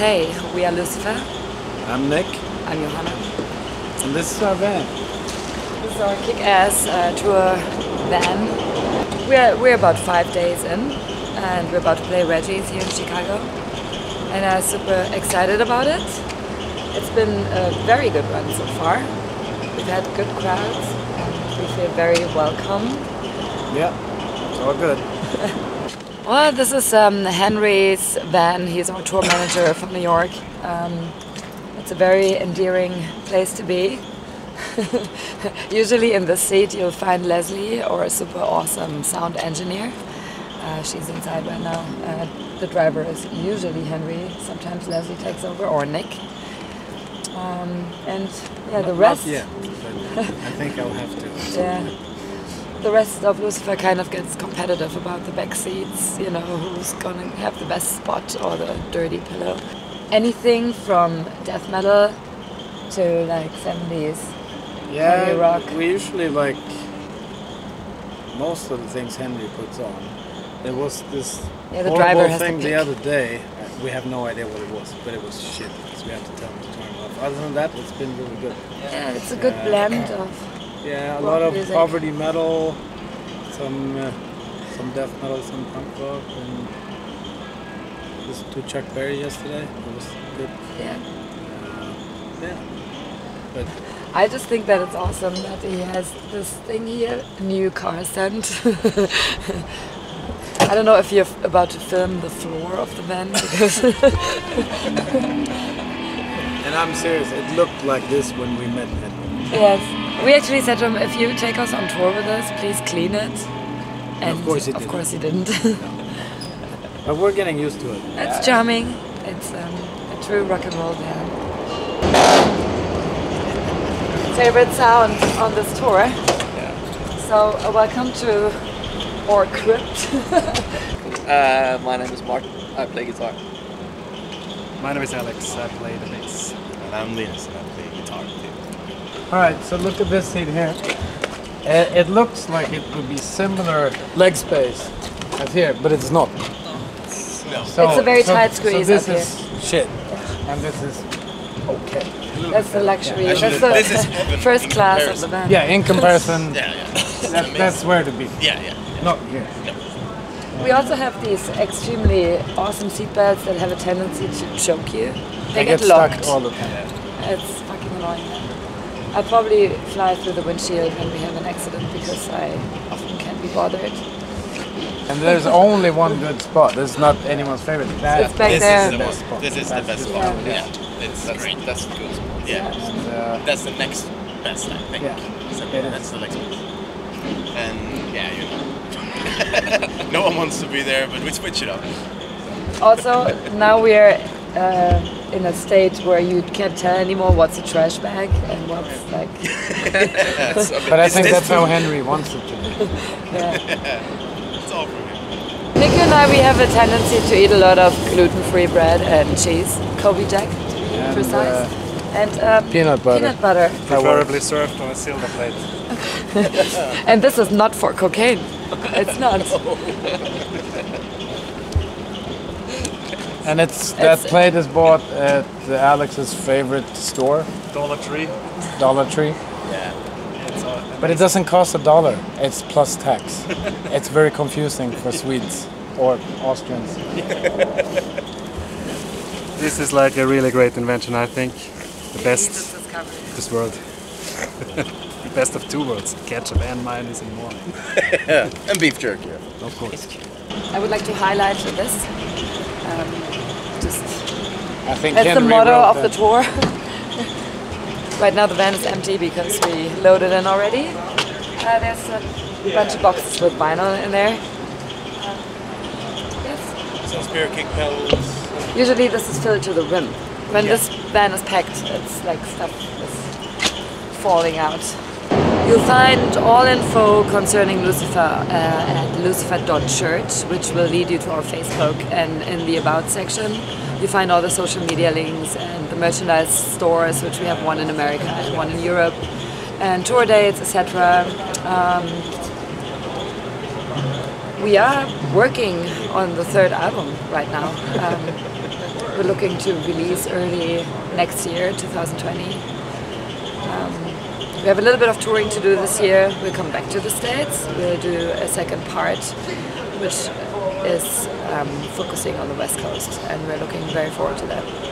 Hey, we are Lucifer. I'm Nick, I'm Johanna. and this is our van. This is our kick-ass uh, tour van. We're, we're about five days in and we're about to play Reggie's here in Chicago. And I'm super excited about it. It's been a very good run so far. We've had good crowds and we feel very welcome. Yeah, it's all good. Well, this is um, Henry's van. He's our tour manager from New York. Um, it's a very endearing place to be. Usually in the seat you'll find Leslie or a super awesome sound engineer. Uh, she's inside right now. Uh, the driver is usually Henry. Sometimes Leslie takes over or Nick. Um, and yeah, the rest. Not but I think I'll have to. Yeah. The rest of Lucifer kind of gets competitive about the back seats, you know, who's gonna have the best spot or the dirty pillow. Anything from death metal to like 70s. Yeah, rock. we usually like most of the things Henry puts on. There was this Yeah, the horrible driver thing the other day. We have no idea what it was, but it was shit. So we have to tell him to turn it off. Other than that, it's been really good. Yeah, it's a good Yeah. blend of. Yeah, a lot of music. poverty metal, some uh, some death metal, some punk rock, and listened to Chuck Berry yesterday. It was good. Yeah. Uh, yeah, but I just think that it's awesome that he has this thing here, new car scent. I don't know if you're about to film the floor of the van because and I'm serious. It looked like this when we met yes, we actually said to him, if you take us on tour with us, please clean it. And Of course he didn't. course he didn't. But we're getting used to it. it's charming. It's um, a true rock and roll band. Favorite sound on this tour? So uh, welcome to our crypt. Uh, my name is Mark. I play guitar. My name is Alex. I play the bass. And I'm Linus and I play guitar too. All right, so look at this seat here. Uh, it looks like it would be similar leg space as here, but it's not. No. So, It's a very so- tight So squeeze this up is shit, and this is okay. That's the luxury. Actually, That's this is the first in class of the comparison. band. Yeah, in comparison, Yeah, yeah. that, that's where to be. Yeah, yeah. Not here. We also have these extremely awesome seatbelts that have a tendency to choke you. They, I get, get locked. stuck all the time. It's fucking annoying. I probably fly through the windshield when we have an accident because I often can't be bothered. And there's only one good spot. This is not anyone's favorite. That, It's back This there. is the Best spot. This is the best spot. one. Yeah. It's That's great. that's the good. spot. Yeah. and, uh, That's the next best, I think. Yeah, So it is. that's the next best. And yeah, you know. no one wants to be there, but we switch it up. Also, now we're uh, in a state where you can't tell anymore what's a trash bag and what's like. That's a bit- but I think that's how? Henry wants it to be. Yeah. It's all from here. Nick and I, we have a tendency to eat a lot of gluten-free bread and cheese, Colby Jack to be And, precise, uh, and uh, peanut butter. peanut butter. Preferably served on a silver plate. And this is not for cocaine. It's not. And it's that It's- plate is bought at Alex's favorite store, Dollar Tree. Dollar Tree. Yeah. It's But it doesn't cost a dollar. It's plus tax. it's very confusing for Swedes or Austrians. this is like a really great invention, I think. The best of this world. the best of two worlds. Ketchup and mayonnaise in one. And beef jerky. Of course. I would like to highlight this. Um, just I think that's the motto wrote of the that. tour. right now the van is empty because we loaded in already. Uh, there's a bunch of boxes with vinyl in there. Uh, yes. Some spear kick pedals. Usually this is filled to the rim. When Yeah. this van is packed, it's like stuff is falling out. You'll find all info concerning Lucifer uh, at lucifer.church, which will lead you to our Facebook. And in the About section, you find all the social media links and the merchandise stores, which we have one in America and one in Europe, and tour dates, etc. Um, we are working on the third album right now. Um, we're looking to release early next year, 2020. We have a little bit of touring to do this year. We'll come back to the States. We'll do a second part, which is um, focusing on the West Coast, and we're looking very forward to that.